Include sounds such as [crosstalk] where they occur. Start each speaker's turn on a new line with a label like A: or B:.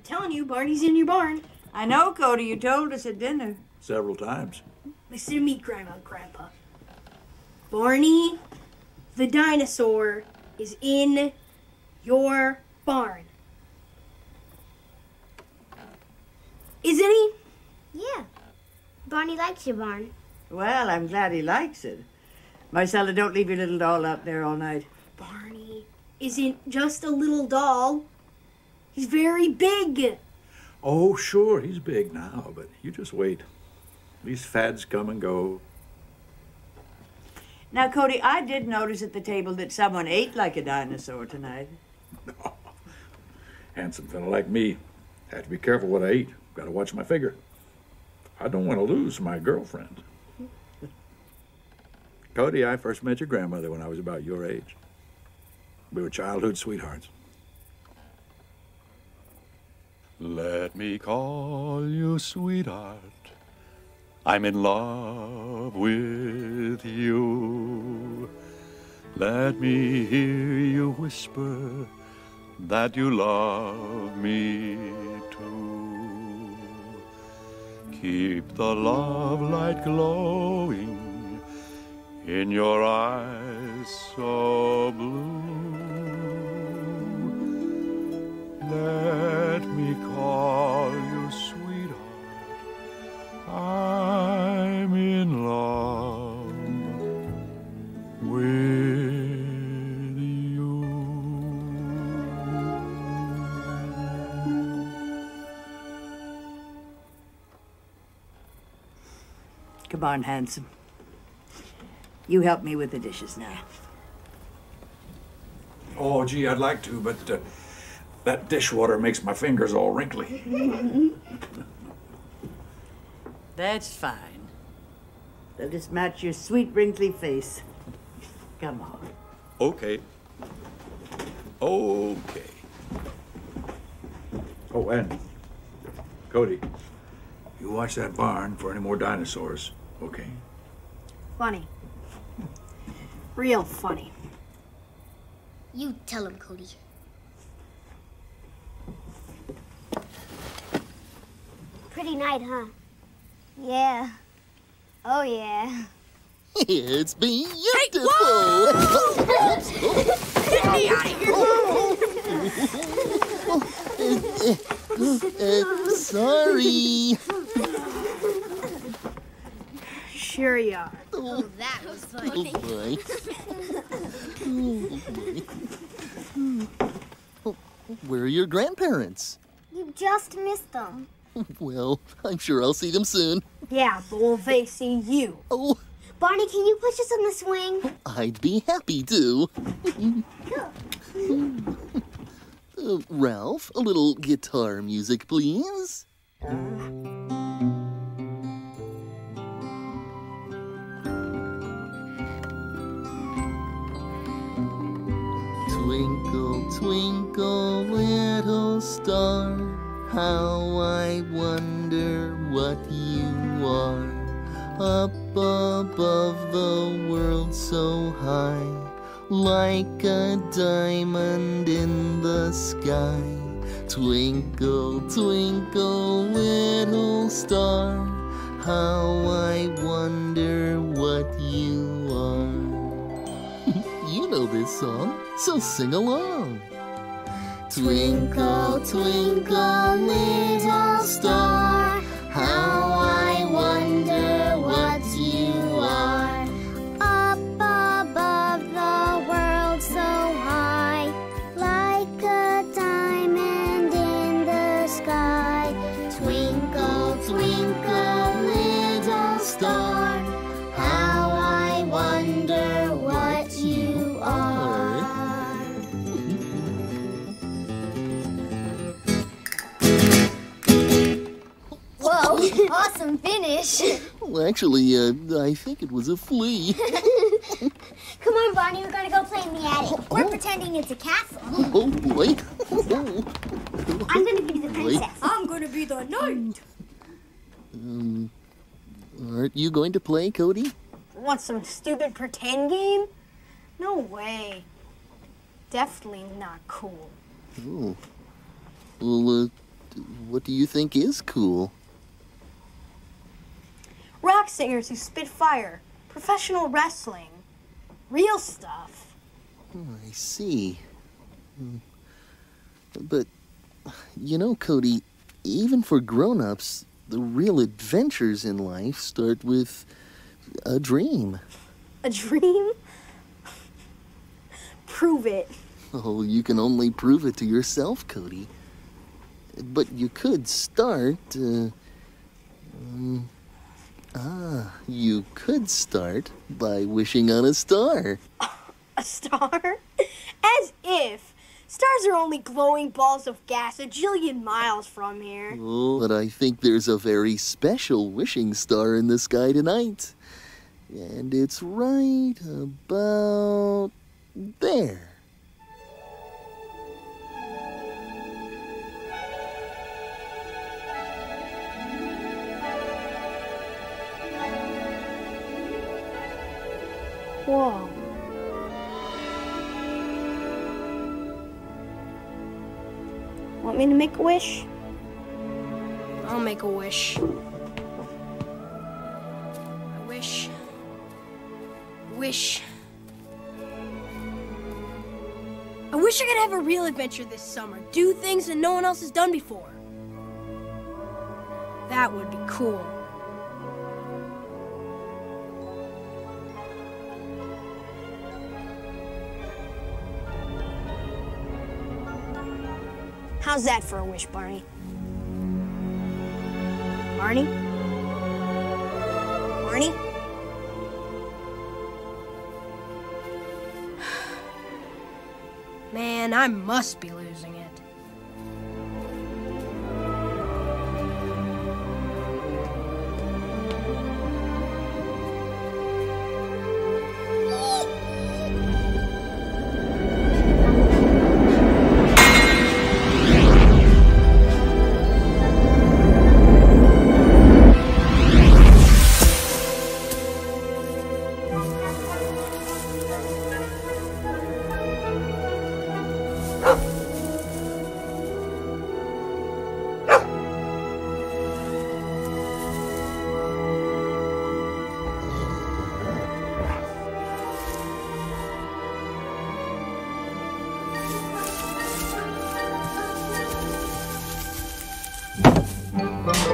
A: I'm telling you, Barney's in your barn.
B: I know, Cody. You told us at dinner.
C: Several times.
A: Listen to me, Grandma and Grandpa. Barney, the dinosaur, is in your barn. Isn't he?
D: Yeah. Barney likes your barn.
B: Well, I'm glad he likes it. Marcella, don't leave your little doll out there all night.
A: Barney isn't just a little doll. He's very big.
C: Oh, sure, he's big now, but you just wait. These fads come and go.
B: Now, Cody, I did notice at the table that someone ate like a dinosaur tonight. [laughs]
C: Handsome fella like me. Have to be careful what I eat. Got to watch my figure. I don't want to lose my girlfriend. Cody, I first met your grandmother when I was about your age. We were childhood sweethearts.
E: Let me call you sweetheart. I'm in love with you. Let me hear you whisper that you love me too. Keep the love light glowing in your eyes so blue.
B: Come on, handsome. You help me with the dishes now.
C: Oh, gee, I'd like to, but uh, that dishwater makes my fingers all wrinkly. [laughs]
B: That's fine. They'll just match your sweet, wrinkly face. Come on.
E: Okay. Okay.
C: Oh, and Cody, you watch that barn for any more dinosaurs, okay?
A: Funny. Real funny.
D: You tell him, Cody. Pretty night, huh? Yeah. Oh, yeah.
F: It's beautiful.
A: Get me out of here!
F: Uh, [laughs] sorry.
A: Sure you are.
D: Oh, that was
F: Oh
D: funny.
F: boy. Oh boy. Where are your grandparents?
D: You just missed them.
F: Well, I'm sure I'll see them soon.
A: Yeah, but will they see you?
F: Oh,
D: Barney, can you push us on the swing?
F: I'd be happy to. Uh, Ralph, a little guitar music, please. Twinkle, twinkle, little star, how I wonder what you are. Up above the world so high, like a diamond in the sky. Twinkle, twinkle, little star, how I wonder what you are. [laughs] you know this song, so sing along. Twinkle, twinkle, little star, how
D: awesome finish. [laughs]
F: Well, actually, uh, I think it was a flea. [laughs]
D: Come on, Bonnie, we're gonna go play in the attic. We're pretending it's a castle.
F: Oh boy. [laughs]
D: I'm gonna be the princess.
A: I'm gonna be the knight.
F: Um, aren't you going to play, Cody?
A: Want some stupid pretend game? No way. Definitely not cool.
F: Oh. Well, uh, what do you think is cool?
A: Rock singers who spit fire, professional wrestling, real stuff.
F: I see. Hmm. But, you know, Cody, even for grown ups, the real adventures in life start with a dream.
A: A dream? Prove it.
F: Oh, you can only prove it to yourself, Cody. But you could start. Uh, um, ah, you could start by wishing on a star. [laughs]
A: A star? As if. Stars are only glowing balls of gas a jillion miles from here.
F: Oh, but I think there's a very special wishing star in the sky tonight. And it's right about there.
A: Want me to make a wish? I'll make a wish. I wish. Wish. I wish I could have a real adventure this summer. Do things that no one else has done before. That would be cool. How's that for a wish, Barney? Barney? Barney? [sighs] Man, I must be losing it.